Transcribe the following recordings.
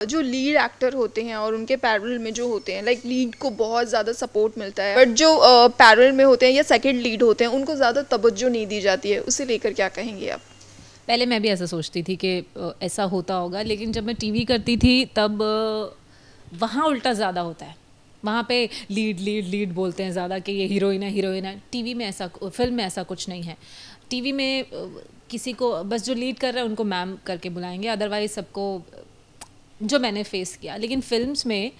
जो lead actor होते हैं और उनके पैरल में जो होते हैं लाइक लीड को बहुत ज़्यादा सपोर्ट मिलता है। बट जो पैरल में होते हैं या सेकेंड लीड होते हैं, उनको ज़्यादा तवज्जो नहीं दी जाती है। उसे लेकर क्या कहेंगे आप? पहले मैं भी ऐसा सोचती थी कि ऐसा होता होगा, लेकिन जब मैं टीवी करती थी, तब वहाँ उल्टा ज़्यादा होता है। वहाँ पे लीड लीड लीड बोलते हैं ज़्यादा कि ये हीरोइन है हीरोइन है। टीवी में ऐसा फ़िल्म में ऐसा कुछ नहीं है। टीवी में किसी को, बस जो लीड कर रहा है, उनको मैम करके बुलाएँगे अदरवाइज़ सबको जो मैंने फेस किया। लेकिन फिल्म्स में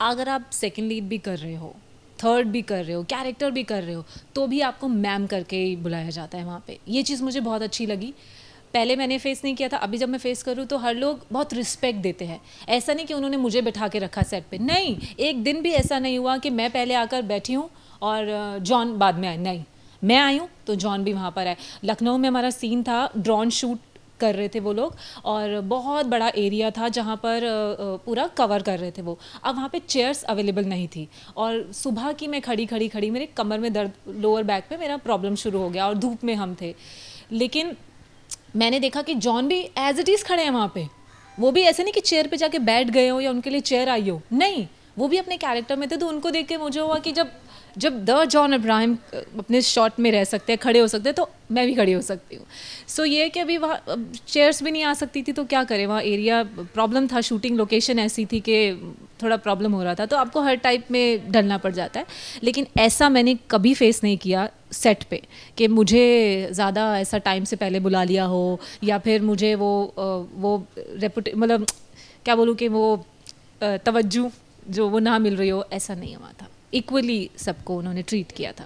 अगर आप सेकंड लीड भी कर रहे हो थर्ड भी कर रहे हो कैरेक्टर भी कर रहे हो तो भी आपको मैम करके ही बुलाया जाता है वहाँ पे। ये चीज़ मुझे बहुत अच्छी लगी। पहले मैंने फेस नहीं किया था, अभी जब मैं फेस करूँ तो हर लोग बहुत रिस्पेक्ट देते हैं। ऐसा नहीं कि उन्होंने मुझे बैठा के रखा सेट पे। नहीं, एक दिन भी ऐसा नहीं हुआ कि मैं पहले आकर बैठी हूँ और जॉन बाद में आए। नहीं, मैं आई हूँ तो जॉन भी वहाँ पर आए। लखनऊ में हमारा सीन था ड्रोन शूट कर रहे थे वो लोग और बहुत बड़ा एरिया था जहाँ पर पूरा कवर कर रहे थे वो। अब वहाँ पे चेयर्स अवेलेबल नहीं थी और सुबह की मैं खड़ी खड़ी खड़ी, मेरे कमर में दर्द लोअर बैक पे मेरा प्रॉब्लम शुरू हो गया और धूप में हम थे। लेकिन मैंने देखा कि जॉन भी एज इट इज़ खड़े हैं वहाँ पे। वो भी ऐसे नहीं कि चेयर पे जाके बैठ गए हो या उनके लिए चेयर आई हो। नहीं वो भी अपने कैरेक्टर में थे तो उनको देख के मुझे हुआ कि जब जब द जॉन इब्राहिम अपने शॉट में रह सकते हैं खड़े हो सकते हैं तो मैं भी खड़ी हो सकती हूँ। सो so, ये कि अभी वहाँ चेयर्स भी नहीं आ सकती थी तो क्या करें? वहाँ एरिया प्रॉब्लम था शूटिंग लोकेशन ऐसी थी कि थोड़ा प्रॉब्लम हो रहा था तो आपको हर टाइप में ढलना पड़ जाता है। लेकिन ऐसा मैंने कभी फेस नहीं किया सेट पे कि मुझे ज़्यादा ऐसा टाइम से पहले बुला लिया हो या फिर मुझे वो वो रेपुटे मतलब क्या बोलूँ कि वो तवज्जो जो वो ना मिल रही हो, ऐसा नहीं हुआ था। इक्वली सबको उन्होंने ट्रीट किया था।